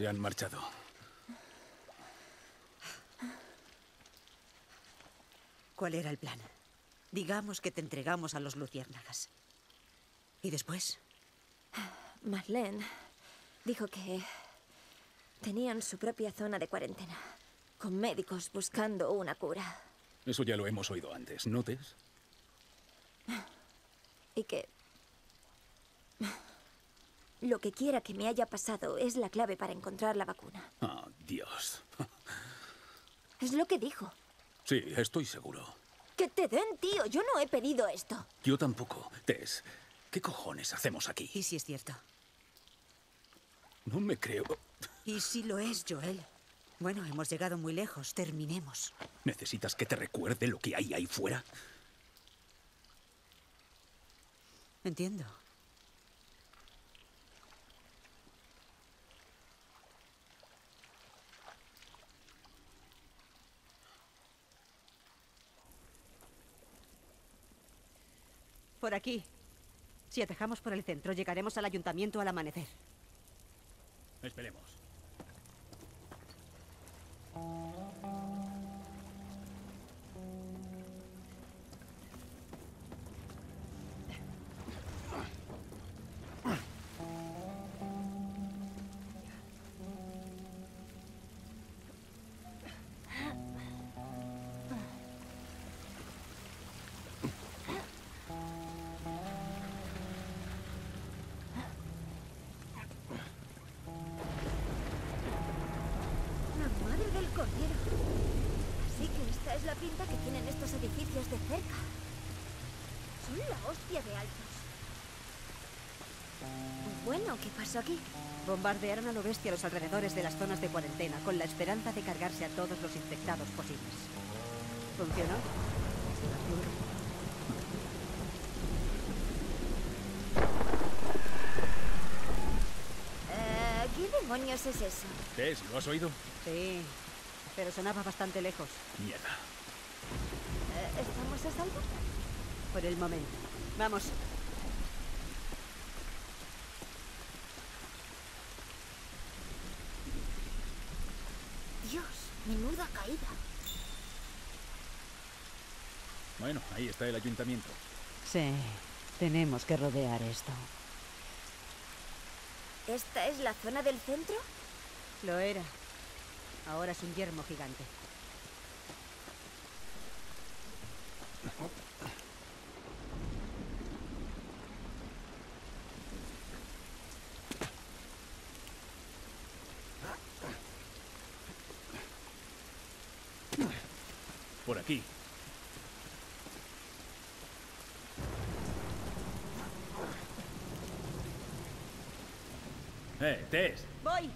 Se han marchado. ¿Cuál era el plan? Digamos que te entregamos a los luciérnagas. ¿Y después? Marlene dijo que tenían su propia zona de cuarentena, con médicos buscando una cura. Eso ya lo hemos oído antes, ¿notes? Y que... Lo que quiera que me haya pasado es la clave para encontrar la vacuna. Oh, Dios. Es lo que dijo. Sí, estoy seguro. Que te den, tío. Yo no he pedido esto. Yo tampoco. Tess, ¿qué cojones hacemos aquí? ¿Y si es cierto? No me creo. ¿Y si lo es, Joel? Bueno, hemos llegado muy lejos. Terminemos. ¿Necesitas que te recuerde lo que hay ahí fuera? Entiendo. Por aquí. Si atajamos por el centro, llegaremos al ayuntamiento al amanecer. Esperemos. Edificios de cerca. Son la hostia de altos. Bueno, ¿qué pasó aquí? Bombardearon a lo bestia los alrededores de las zonas de cuarentena con la esperanza de cargarse a todos los infectados posibles. ¿Funcionó? Eh, ¿Qué demonios es eso? Tess, ¿lo has oído? Sí, pero sonaba bastante lejos. Mierda. Eh, ¿Estamos a salvo? Por el momento. Vamos. Dios, menuda caída. Bueno, ahí está el ayuntamiento. Sí, tenemos que rodear esto. ¿Esta es la zona del centro? Lo era. Ahora es un yermo gigante. Por aquí. Eh, Tess. ¡Voy!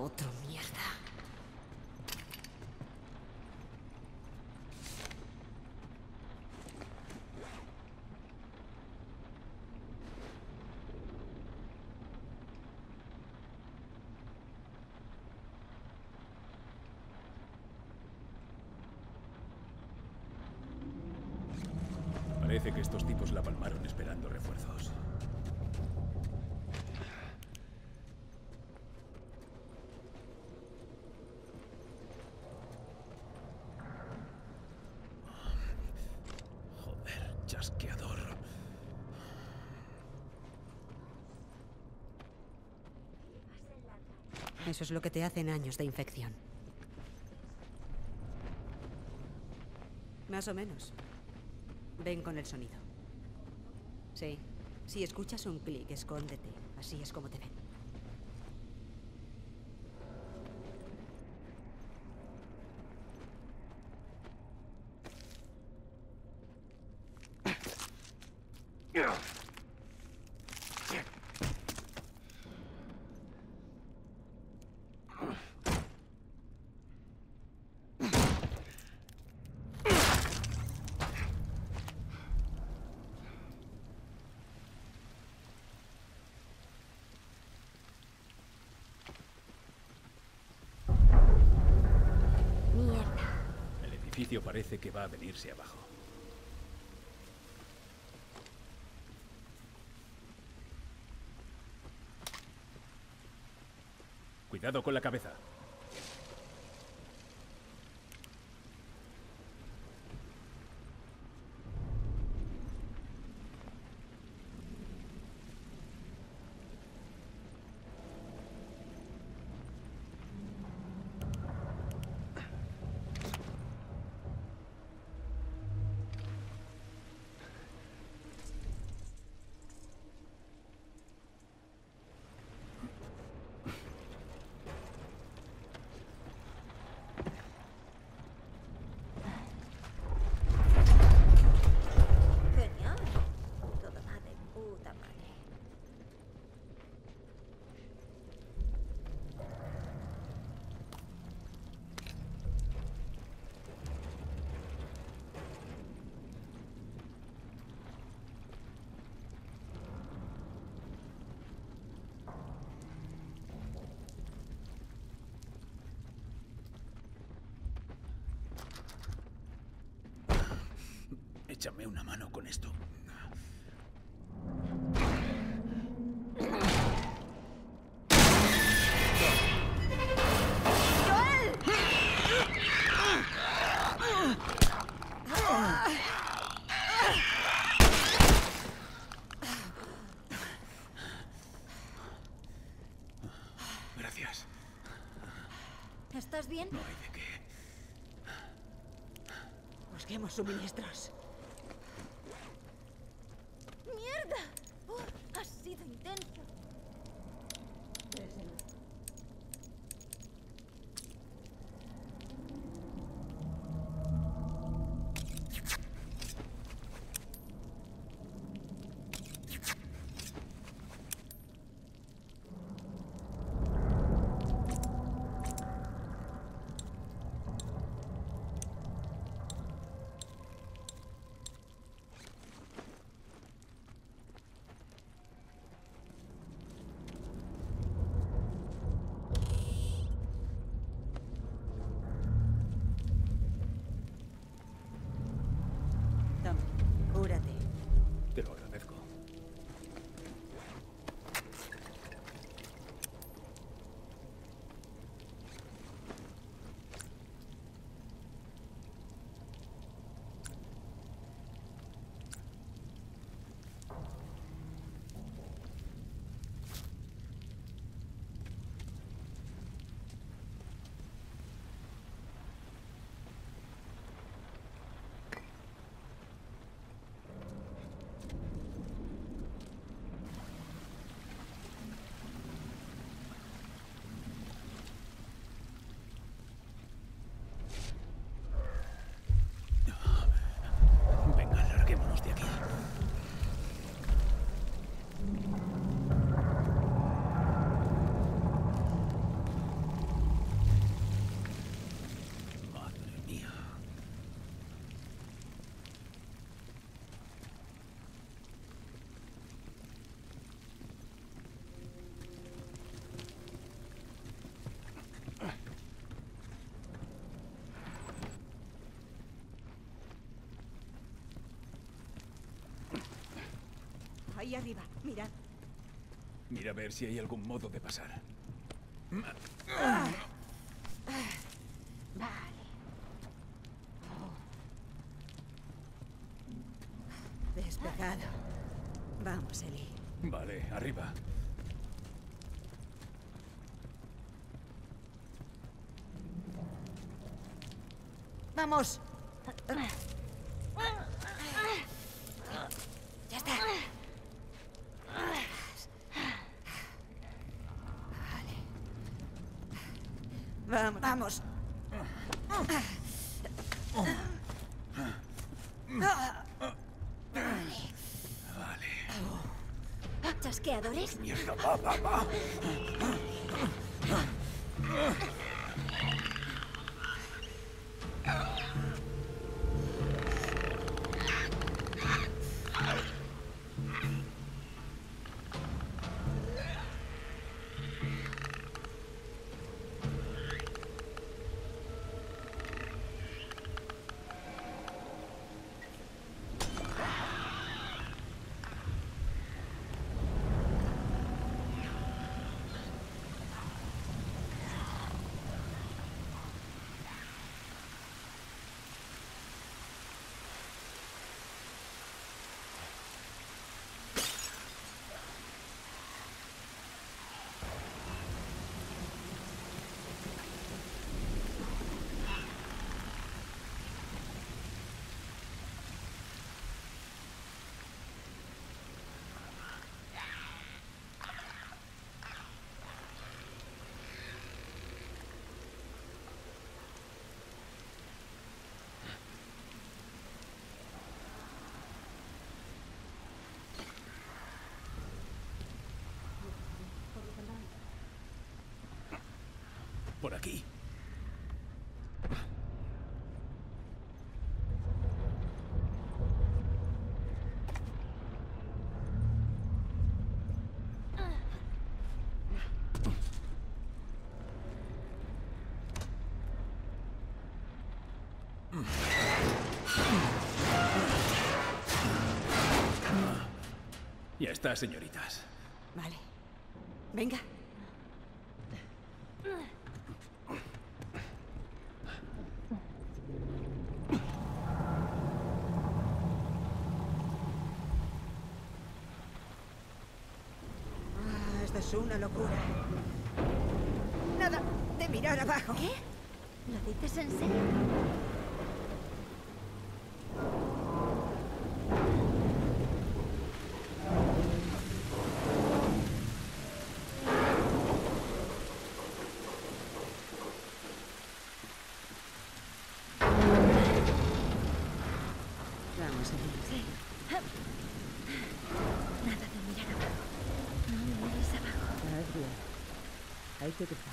Otro mierda. Parece que estos tipos la palmaron esperando refuerzos. Eso es lo que te hacen años de infección. Más o menos. Ven con el sonido. Sí. Si escuchas un clic, escóndete. Así es como te ven. Mierda. El edificio parece que va a venirse abajo. Cuidado con la cabeza. Échame una mano con esto. Gracias. ¿Estás bien? No hay de qué. Busquemos suministros. ahí arriba. mira. Mira a ver si hay algún modo de pasar. Ah. Vale. Oh. Despejado. Vamos, Eli. Vale, arriba. ¡Vamos! Vale. Vamos. ¿Chasqueadores? Mierda, va, va, va. Por aquí. Ya está, señoritas. Vale. Venga. Ah, esto es una locura. Nada de mirar abajo. ¿Qué? ¿Lo dices en serio? Vamos a ver. Sí. Nada de mirar abajo. No mires abajo. Haz bien. Hay que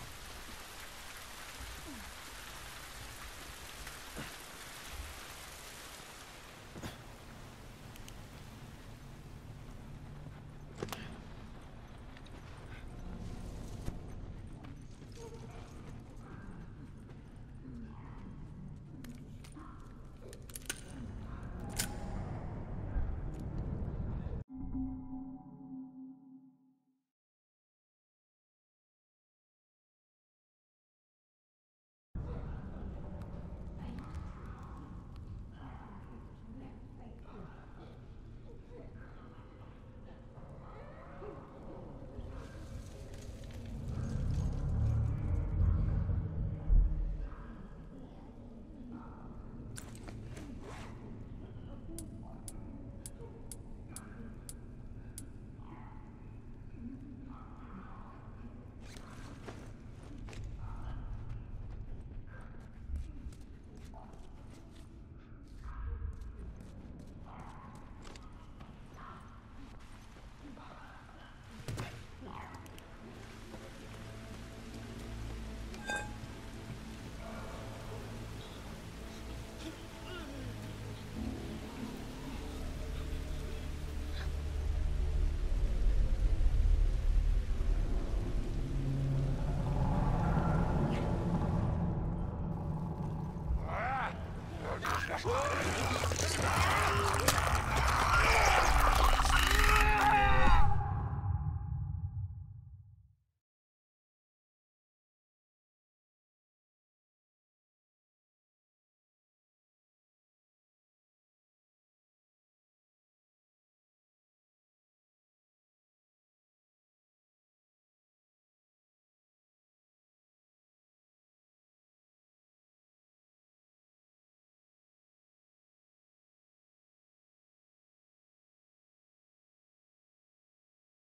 Whoa!